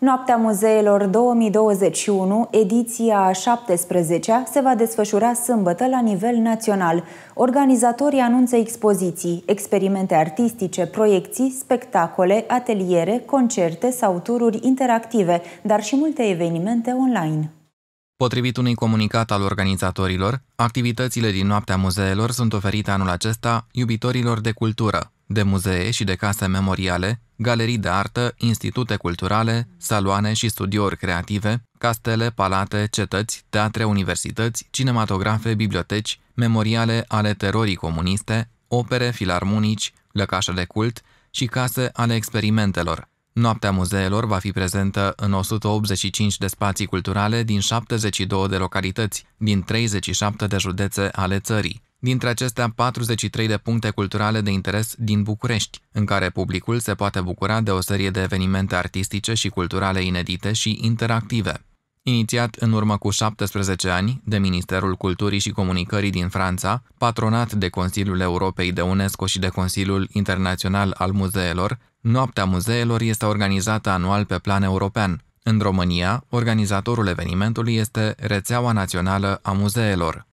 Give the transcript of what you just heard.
Noaptea Muzeelor 2021, ediția 17 se va desfășura sâmbătă la nivel național. Organizatorii anunță expoziții, experimente artistice, proiecții, spectacole, ateliere, concerte sau tururi interactive, dar și multe evenimente online. Potrivit unui comunicat al organizatorilor, activitățile din Noaptea Muzeelor sunt oferite anul acesta iubitorilor de cultură, de muzee și de case memoriale, galerii de artă, institute culturale, saloane și studiouri creative, castele, palate, cetăți, teatre, universități, cinematografe, biblioteci, memoriale ale terorii comuniste, opere, filarmonici, lăcașe de cult și case ale experimentelor. Noaptea muzeelor va fi prezentă în 185 de spații culturale din 72 de localități, din 37 de județe ale țării. Dintre acestea, 43 de puncte culturale de interes din București, în care publicul se poate bucura de o serie de evenimente artistice și culturale inedite și interactive. Inițiat în urmă cu 17 ani de Ministerul Culturii și Comunicării din Franța, patronat de Consiliul Europei de UNESCO și de Consiliul Internațional al Muzeelor, Noaptea Muzeelor este organizată anual pe plan european. În România, organizatorul evenimentului este Rețeaua Națională a Muzeelor.